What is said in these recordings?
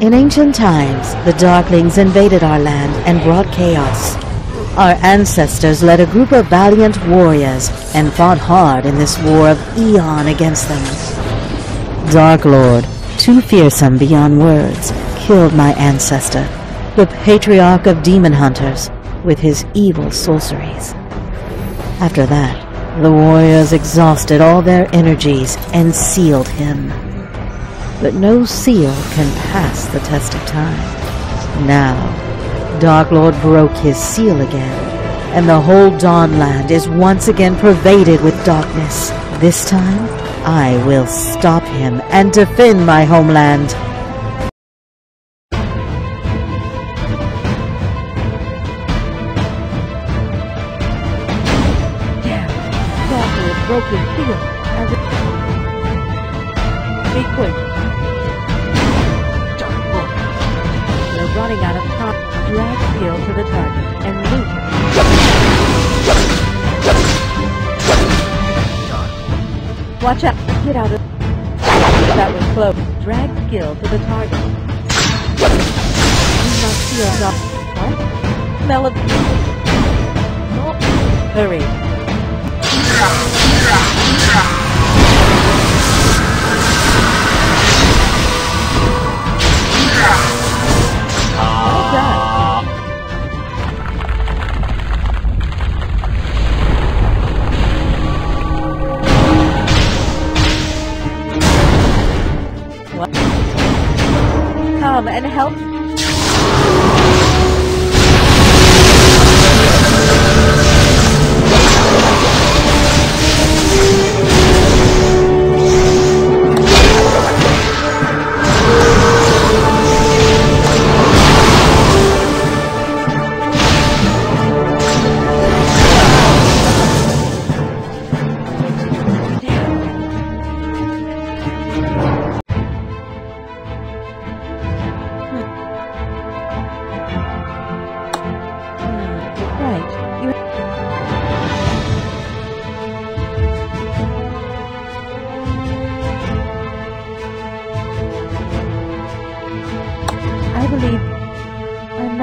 In ancient times, the Darklings invaded our land and brought chaos. Our ancestors led a group of valiant warriors and fought hard in this war of eon against them. Dark Lord, too fearsome beyond words, killed my ancestor, the patriarch of demon hunters, with his evil sorceries. After that, the warriors exhausted all their energies and sealed him. But no seal can pass the test of time. Now, Dark Lord broke his seal again, and the whole Dawnland is once again pervaded with darkness. This time, I will stop him and defend my homeland. Damn! Dark Lord broke his seal. Be quick. Running out of time. Drag seal to the target and loop. Watch out. Get out of... That was close. Drag skill to the target. You must feel dark. What? Smell of... Hurry.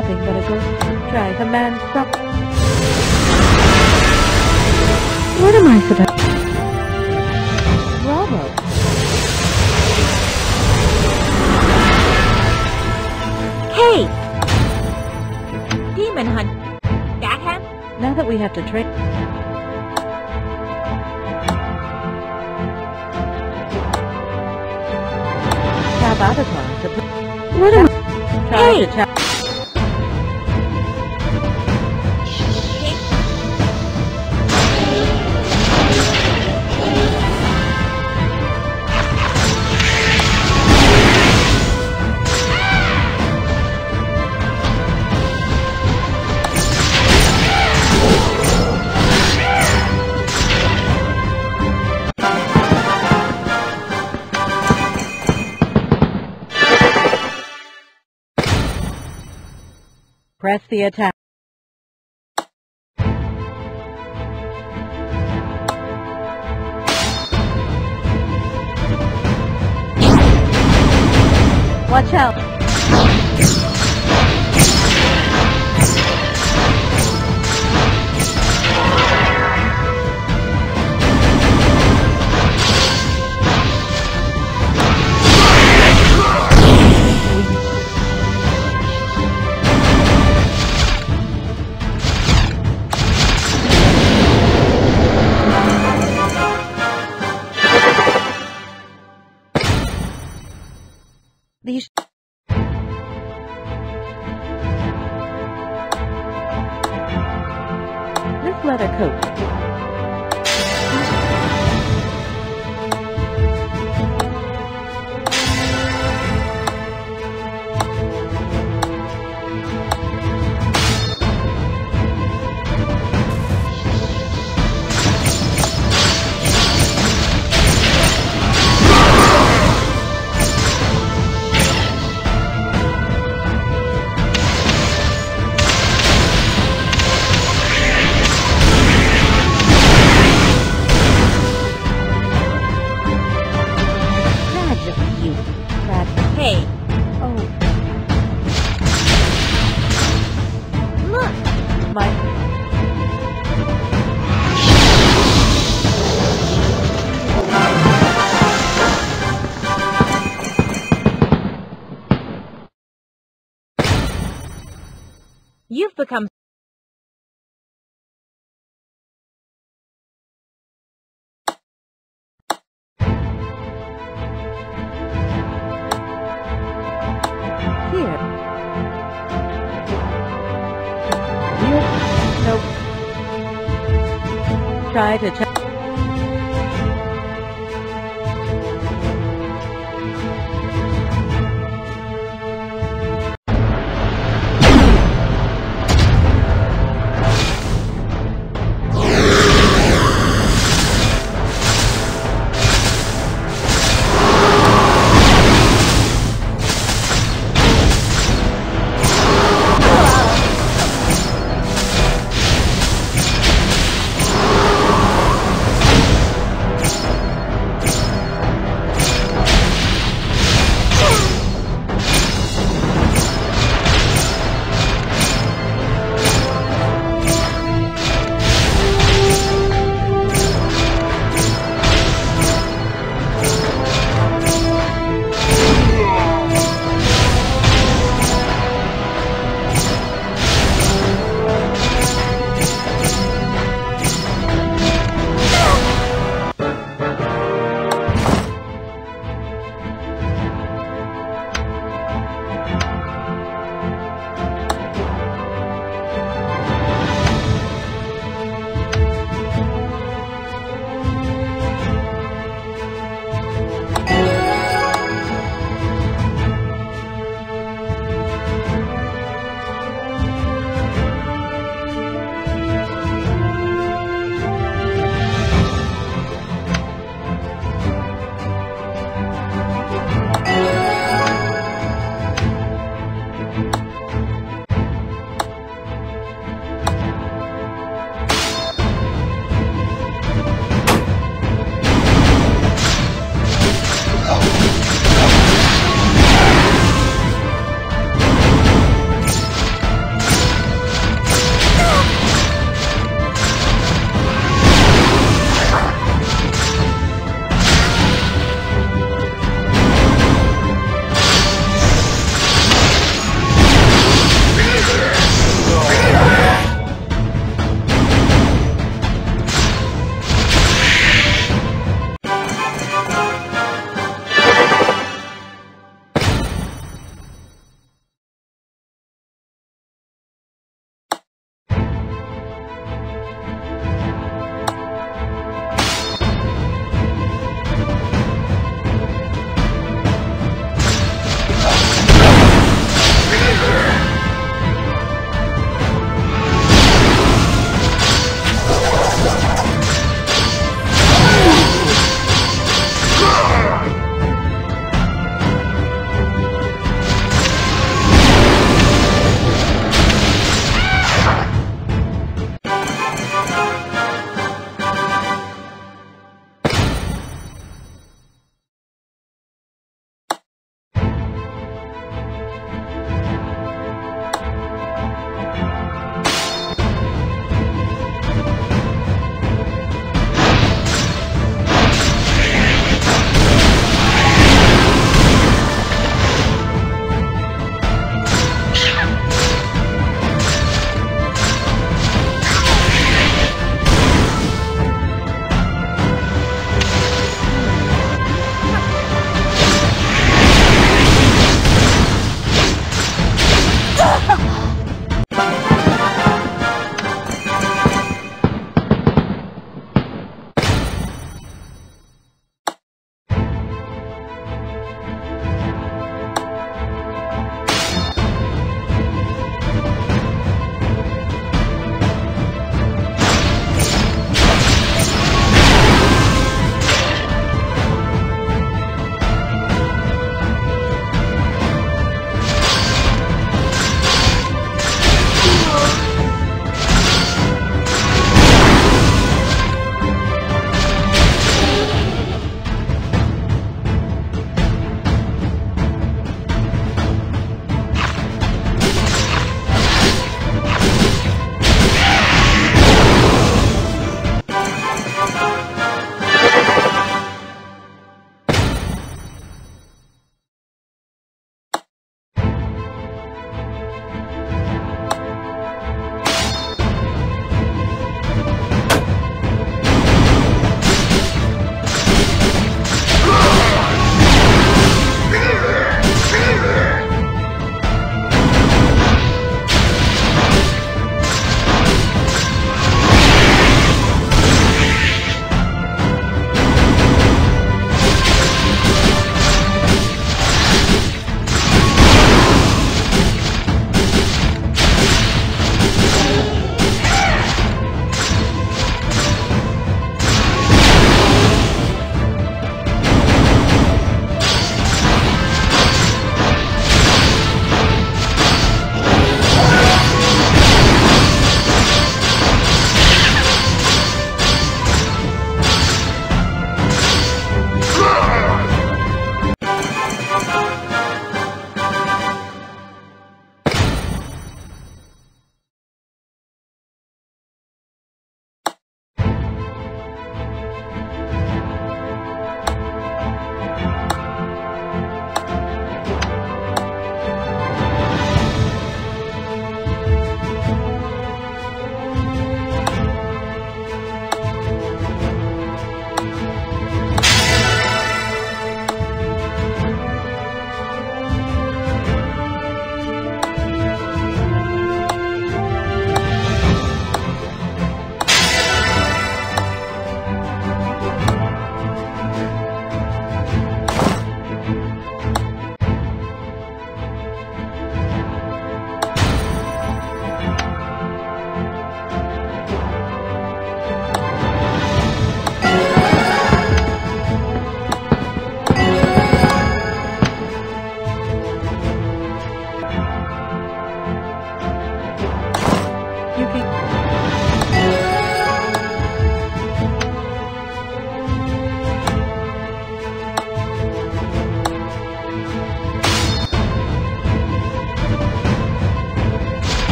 Nothing but a ghost drive a man stop. What am I supposed? Bravo. Hey! Demon hunt. That him? Now that we have to train. Tap Avatar to put. What am I? Hey! To the attack. Watch out! Leather coat. Become Here. Nope. Try to.